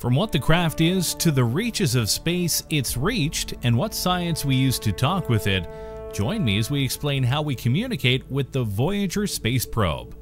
From what the craft is to the reaches of space it's reached and what science we use to talk with it, join me as we explain how we communicate with the Voyager space probe.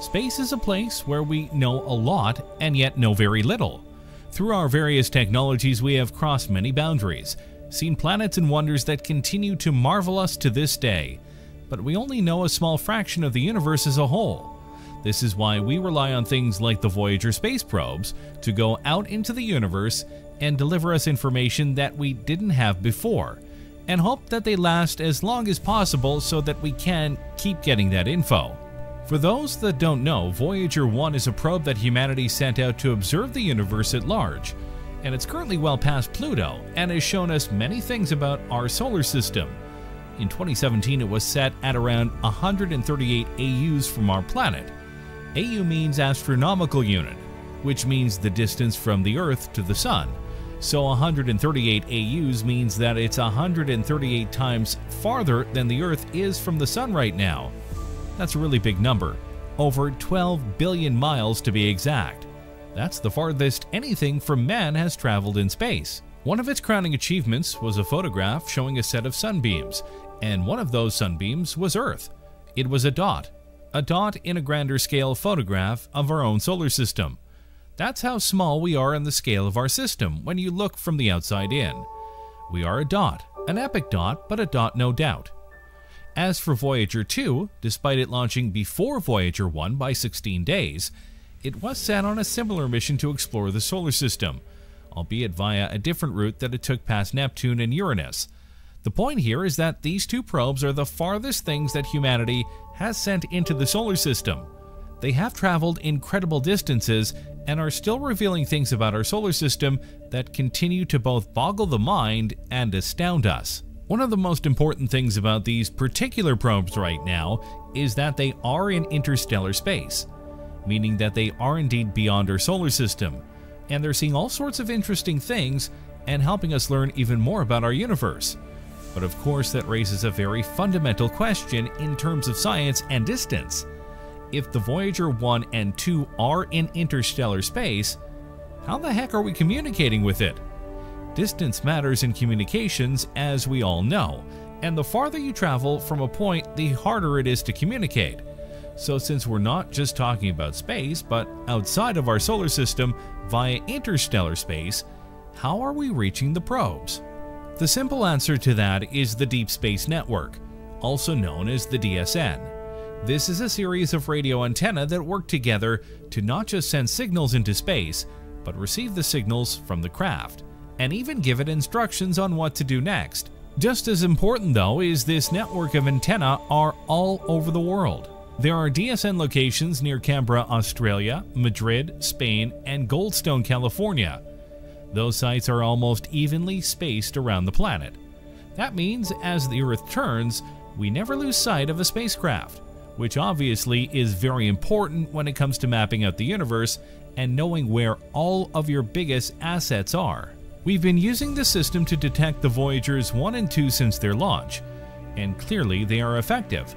Space is a place where we know a lot and yet know very little. Through our various technologies, we have crossed many boundaries, seen planets and wonders that continue to marvel us to this day, but we only know a small fraction of the universe as a whole. This is why we rely on things like the Voyager space probes to go out into the universe and deliver us information that we didn't have before, and hope that they last as long as possible so that we can keep getting that info. For those that don't know, Voyager 1 is a probe that humanity sent out to observe the universe at large, and it's currently well past Pluto and has shown us many things about our solar system. In 2017, it was set at around 138 AUs from our planet, AU means astronomical unit, which means the distance from the Earth to the Sun. So 138 AUs means that it's 138 times farther than the Earth is from the Sun right now. That's a really big number. Over 12 billion miles to be exact. That's the farthest anything from man has traveled in space. One of its crowning achievements was a photograph showing a set of sunbeams, and one of those sunbeams was Earth. It was a dot, a dot in a grander scale photograph of our own solar system. That's how small we are in the scale of our system when you look from the outside in. We are a dot, an epic dot, but a dot no doubt. As for Voyager 2, despite it launching before Voyager 1 by 16 days, it was sent on a similar mission to explore the solar system, albeit via a different route that it took past Neptune and Uranus. The point here is that these two probes are the farthest things that humanity has sent into the solar system. They have traveled incredible distances and are still revealing things about our solar system that continue to both boggle the mind and astound us. One of the most important things about these particular probes right now is that they are in interstellar space, meaning that they are indeed beyond our solar system, and they're seeing all sorts of interesting things and helping us learn even more about our universe. But of course, that raises a very fundamental question in terms of science and distance. If the Voyager 1 and 2 are in interstellar space, how the heck are we communicating with it? Distance matters in communications, as we all know, and the farther you travel from a point, the harder it is to communicate. So, since we're not just talking about space, but outside of our solar system via interstellar space, how are we reaching the probes? The simple answer to that is the Deep Space Network, also known as the DSN. This is a series of radio antennae that work together to not just send signals into space, but receive the signals from the craft, and even give it instructions on what to do next. Just as important though is this network of antennae are all over the world. There are DSN locations near Canberra, Australia, Madrid, Spain, and Goldstone, California, those sites are almost evenly spaced around the planet. That means as the Earth turns, we never lose sight of a spacecraft, which obviously is very important when it comes to mapping out the universe and knowing where all of your biggest assets are. We've been using the system to detect the Voyagers 1 and 2 since their launch, and clearly they are effective.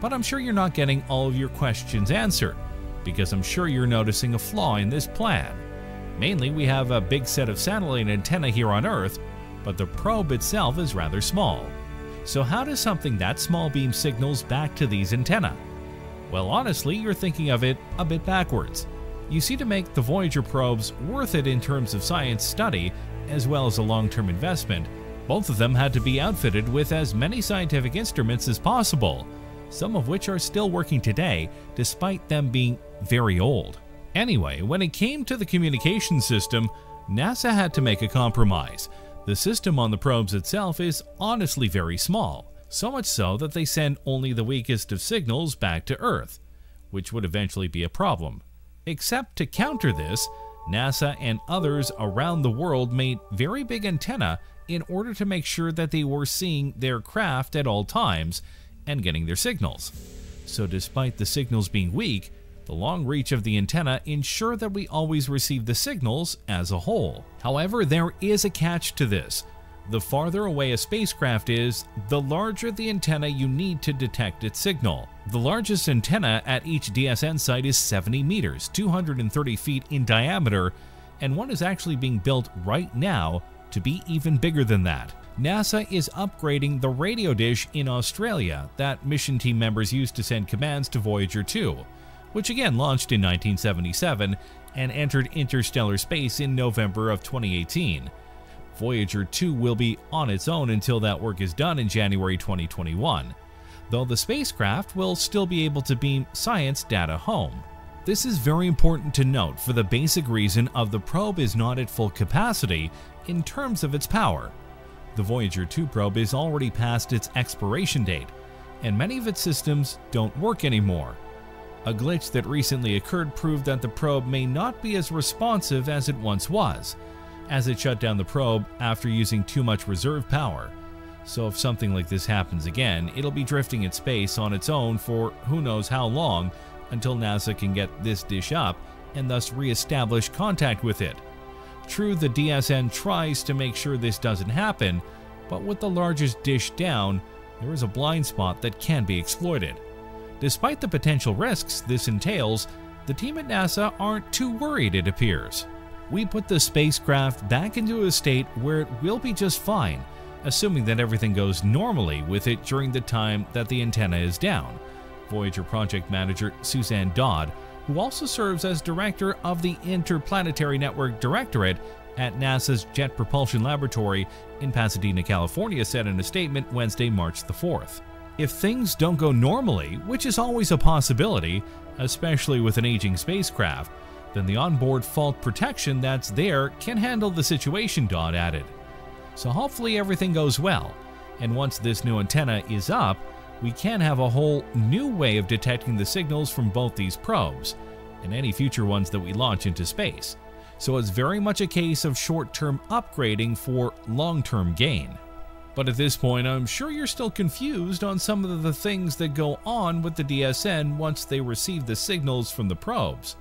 But I'm sure you're not getting all of your questions answered, because I'm sure you're noticing a flaw in this plan. Mainly, we have a big set of satellite antennae here on Earth, but the probe itself is rather small. So how does something that small beam signals back to these antennae? Well, honestly, you're thinking of it a bit backwards. You see, to make the Voyager probes worth it in terms of science study, as well as a long-term investment, both of them had to be outfitted with as many scientific instruments as possible, some of which are still working today, despite them being very old. Anyway, when it came to the communication system, NASA had to make a compromise. The system on the probes itself is honestly very small, so much so that they send only the weakest of signals back to Earth, which would eventually be a problem. Except to counter this, NASA and others around the world made very big antennae in order to make sure that they were seeing their craft at all times and getting their signals. So despite the signals being weak, the long reach of the antenna ensure that we always receive the signals as a whole. However, there is a catch to this. The farther away a spacecraft is, the larger the antenna you need to detect its signal. The largest antenna at each DSN site is 70 meters, 230 feet in diameter, and one is actually being built right now to be even bigger than that. NASA is upgrading the radio dish in Australia that mission team members used to send commands to Voyager 2, which again launched in 1977 and entered interstellar space in November of 2018. Voyager 2 will be on its own until that work is done in January 2021, though the spacecraft will still be able to beam science data home. This is very important to note for the basic reason of the probe is not at full capacity in terms of its power. The Voyager 2 probe is already past its expiration date, and many of its systems don't work anymore. A glitch that recently occurred proved that the probe may not be as responsive as it once was, as it shut down the probe after using too much reserve power. So if something like this happens again, it'll be drifting in space on its own for who knows how long until NASA can get this dish up and thus re-establish contact with it. True, the DSN tries to make sure this doesn't happen, but with the largest dish down, there is a blind spot that can be exploited. Despite the potential risks this entails, the team at NASA aren't too worried, it appears. We put the spacecraft back into a state where it will be just fine, assuming that everything goes normally with it during the time that the antenna is down. Voyager project manager Suzanne Dodd who also serves as director of the Interplanetary Network Directorate at NASA's Jet Propulsion Laboratory in Pasadena, California, said in a statement Wednesday, March the 4th. If things don't go normally, which is always a possibility, especially with an aging spacecraft, then the onboard fault protection that's there can handle the situation, Dodd added. So hopefully everything goes well, and once this new antenna is up, we can have a whole new way of detecting the signals from both these probes, and any future ones that we launch into space. So it's very much a case of short-term upgrading for long-term gain. But at this point, I'm sure you're still confused on some of the things that go on with the DSN once they receive the signals from the probes.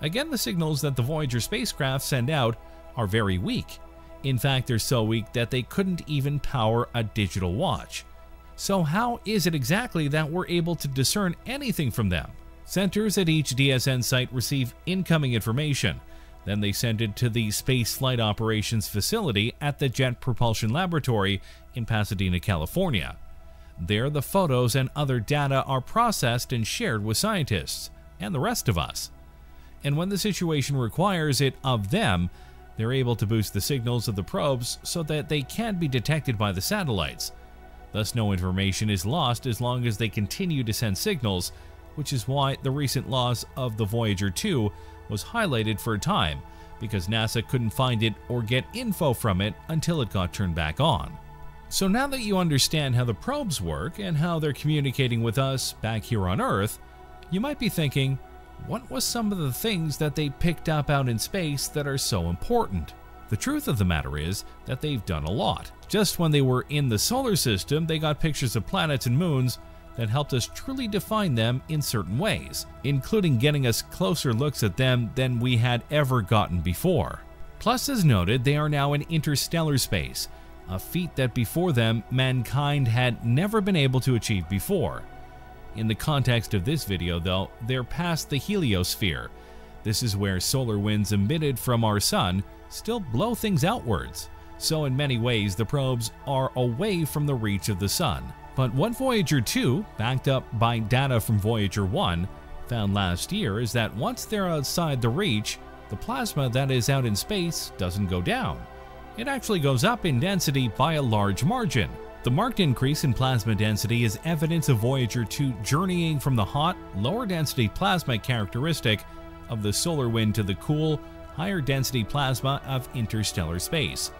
Again, the signals that the Voyager spacecraft send out are very weak. In fact, they're so weak that they couldn't even power a digital watch. So how is it exactly that we're able to discern anything from them? Centers at each DSN site receive incoming information. Then they send it to the Space Flight Operations Facility at the Jet Propulsion Laboratory in Pasadena, California. There, the photos and other data are processed and shared with scientists and the rest of us. And when the situation requires it of them, they're able to boost the signals of the probes so that they can be detected by the satellites. Thus, no information is lost as long as they continue to send signals, which is why the recent loss of the Voyager 2 was highlighted for a time, because NASA couldn't find it or get info from it until it got turned back on. So now that you understand how the probes work and how they're communicating with us back here on Earth, you might be thinking, what was some of the things that they picked up out in space that are so important? The truth of the matter is that they've done a lot. Just when they were in the solar system, they got pictures of planets and moons that helped us truly define them in certain ways, including getting us closer looks at them than we had ever gotten before. Plus, as noted, they are now in interstellar space, a feat that before them mankind had never been able to achieve before. In the context of this video though, they're past the heliosphere. This is where solar winds emitted from our sun still blow things outwards, so in many ways the probes are away from the reach of the Sun. But what Voyager 2, backed up by data from Voyager 1, found last year is that once they're outside the reach, the plasma that is out in space doesn't go down. It actually goes up in density by a large margin. The marked increase in plasma density is evidence of Voyager 2 journeying from the hot, lower density plasma characteristic of the solar wind to the cool, higher density plasma of interstellar space.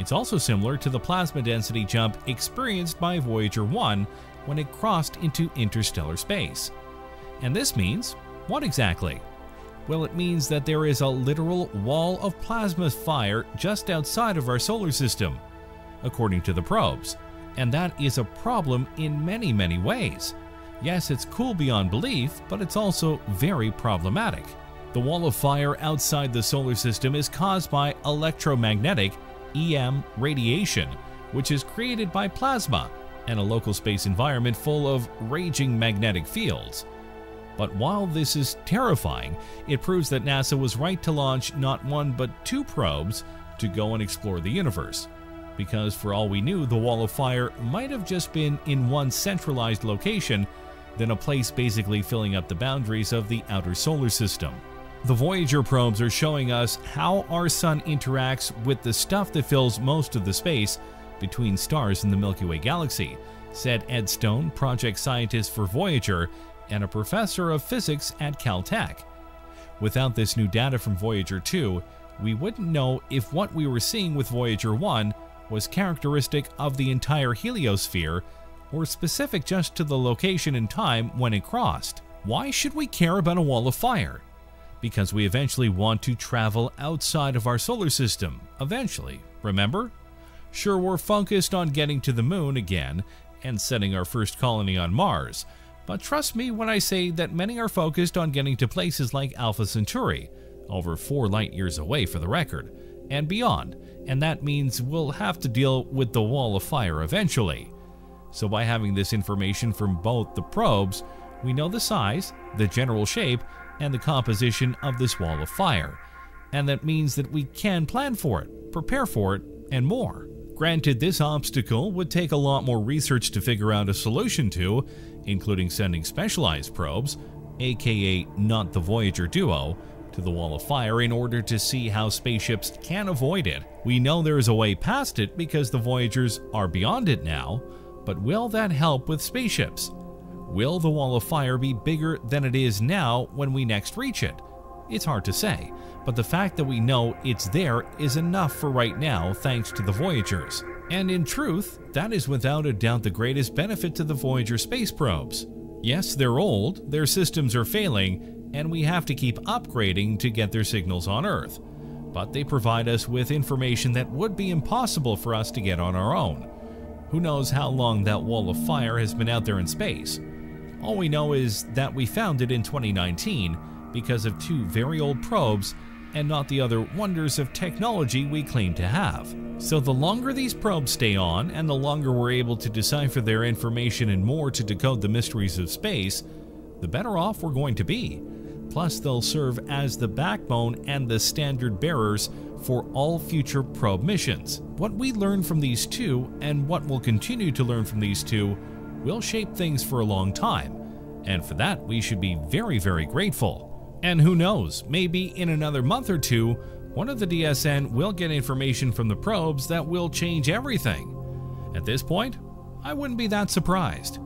It's also similar to the plasma density jump experienced by Voyager 1 when it crossed into interstellar space. And this means, what exactly? Well, it means that there is a literal wall of plasma fire just outside of our solar system, according to the probes. And that is a problem in many, many ways. Yes, it's cool beyond belief, but it's also very problematic. The wall of fire outside the solar system is caused by electromagnetic EM radiation, which is created by plasma and a local space environment full of raging magnetic fields. But while this is terrifying, it proves that NASA was right to launch not one but two probes to go and explore the universe. Because for all we knew, the Wall of Fire might have just been in one centralized location, than a place basically filling up the boundaries of the outer solar system. The Voyager probes are showing us how our Sun interacts with the stuff that fills most of the space between stars in the Milky Way galaxy, said Ed Stone, project scientist for Voyager and a professor of physics at Caltech. Without this new data from Voyager 2, we wouldn't know if what we were seeing with Voyager 1 was characteristic of the entire heliosphere or specific just to the location and time when it crossed. Why should we care about a wall of fire? Because we eventually want to travel outside of our solar system, eventually, remember? Sure, we're focused on getting to the moon again and setting our first colony on Mars, but trust me when I say that many are focused on getting to places like Alpha Centauri, over 4 light years away for the record, and beyond, and that means we'll have to deal with the wall of fire eventually. So by having this information from both the probes, we know the size, the general shape, and the composition of this wall of fire. And that means that we can plan for it, prepare for it, and more. Granted, this obstacle would take a lot more research to figure out a solution to, including sending specialized probes, aka not the Voyager duo, to the Wall of Fire in order to see how spaceships can avoid it. We know there is a way past it because the Voyagers are beyond it now, but will that help with spaceships? Will the Wall of Fire be bigger than it is now when we next reach it? It's hard to say, but the fact that we know it's there is enough for right now thanks to the Voyagers. And in truth, that is without a doubt the greatest benefit to the Voyager space probes. Yes, they're old, their systems are failing, and we have to keep upgrading to get their signals on Earth. But they provide us with information that would be impossible for us to get on our own. Who knows how long that wall of fire has been out there in space? All we know is that we found it in 2019 because of two very old probes and not the other wonders of technology we claim to have. So the longer these probes stay on and the longer we're able to decipher their information and more to decode the mysteries of space, the better off we're going to be. Plus, they'll serve as the backbone and the standard bearers for all future probe missions. What we learn from these two, and what we'll continue to learn from these two, will shape things for a long time. And for that, we should be very, very grateful. And who knows, maybe in another month or two, one of the DSN will get information from the probes that will change everything. At this point, I wouldn't be that surprised.